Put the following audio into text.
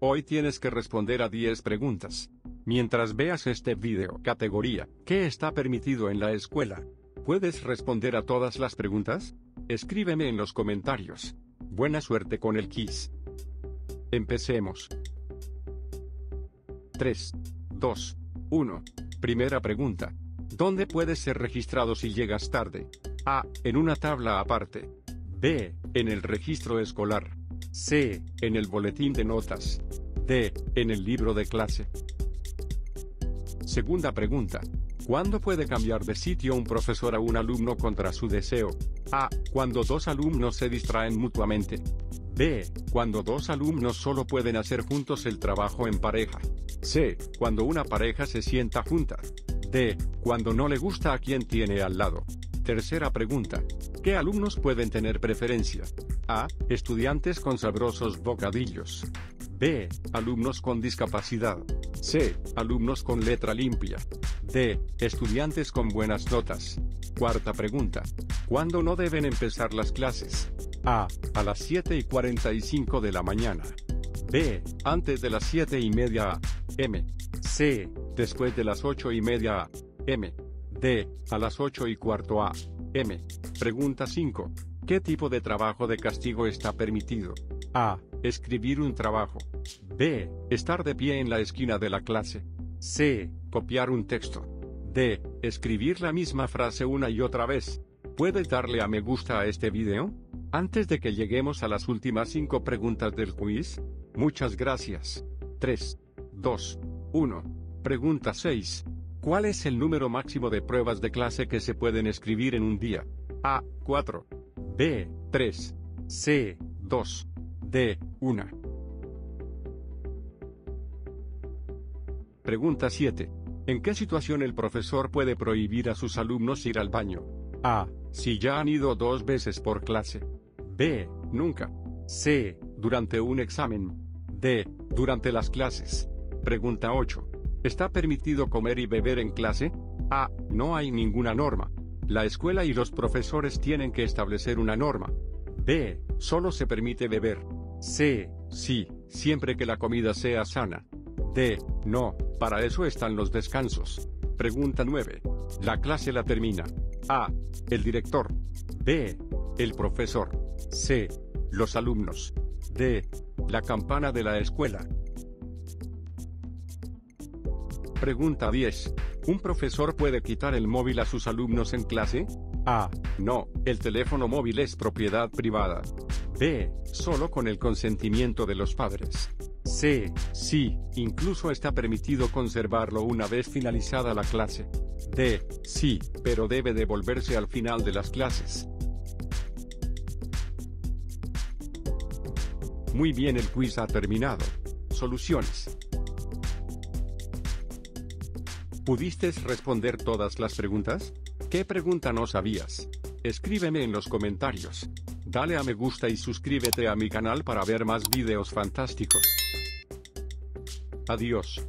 Hoy tienes que responder a 10 preguntas. Mientras veas este video, categoría, ¿qué está permitido en la escuela? ¿Puedes responder a todas las preguntas? Escríbeme en los comentarios. Buena suerte con el quiz. Empecemos. 3, 2, 1. Primera pregunta. ¿Dónde puedes ser registrado si llegas tarde? A. En una tabla aparte. B. En el registro escolar. C. En el boletín de notas. D. En el libro de clase. Segunda pregunta. ¿Cuándo puede cambiar de sitio un profesor a un alumno contra su deseo? A. Cuando dos alumnos se distraen mutuamente. B. Cuando dos alumnos solo pueden hacer juntos el trabajo en pareja. C. Cuando una pareja se sienta junta. D. Cuando no le gusta a quien tiene al lado. Tercera pregunta. ¿Qué alumnos pueden tener preferencia? A. Estudiantes con sabrosos bocadillos. B. Alumnos con discapacidad. C. Alumnos con letra limpia. D. Estudiantes con buenas notas. Cuarta pregunta. ¿Cuándo no deben empezar las clases? A. A las 7 y 45 de la mañana. B. Antes de las 7 y media M. C. Después de las 8 y media M. D. A las 8 y cuarto A. M. Pregunta 5. ¿Qué tipo de trabajo de castigo está permitido? A. Escribir un trabajo. B. Estar de pie en la esquina de la clase. C. Copiar un texto. D. Escribir la misma frase una y otra vez. ¿Puedes darle a me gusta a este video? Antes de que lleguemos a las últimas 5 preguntas del quiz. Muchas gracias. 3, 2, 1. Pregunta 6. ¿Cuál es el número máximo de pruebas de clase que se pueden escribir en un día? A. 4. B. 3. C. 2. D. 1. Pregunta 7. ¿En qué situación el profesor puede prohibir a sus alumnos ir al baño? A. Si ya han ido dos veces por clase. B. Nunca. C. Durante un examen. D. Durante las clases. Pregunta 8. ¿Está permitido comer y beber en clase? A. No hay ninguna norma. La escuela y los profesores tienen que establecer una norma. B. Solo se permite beber. C. Sí, siempre que la comida sea sana. D. No, para eso están los descansos. Pregunta 9. La clase la termina. A. El director. B. El profesor. C. Los alumnos. D. La campana de la escuela. Pregunta 10. ¿Un profesor puede quitar el móvil a sus alumnos en clase? A. No, el teléfono móvil es propiedad privada. B. Solo con el consentimiento de los padres. C. Sí, incluso está permitido conservarlo una vez finalizada la clase. D. Sí, pero debe devolverse al final de las clases. Muy bien, el quiz ha terminado. Soluciones. ¿Pudiste responder todas las preguntas? ¿Qué pregunta no sabías? Escríbeme en los comentarios. Dale a me gusta y suscríbete a mi canal para ver más videos fantásticos. Adiós.